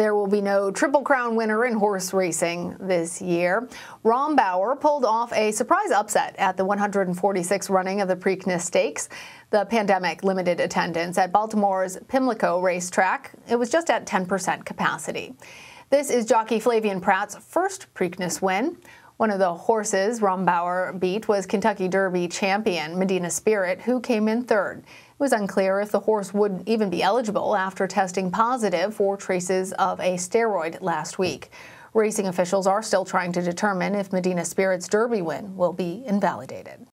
There will be no Triple Crown winner in horse racing this year. Rombauer pulled off a surprise upset at the 146th running of the Preakness Stakes. The pandemic limited attendance at Baltimore's Pimlico racetrack. It was just at 10% capacity. This is jockey Flavien Prat's first Preakness win. One of the horses Rombauer beat was Kentucky Derby champion Medina Spirit, who came in third. It was unclear if the horse would even be eligible after testing positive for traces of a steroid last week. Racing officials are still trying to determine if Medina Spirit's Derby win will be invalidated.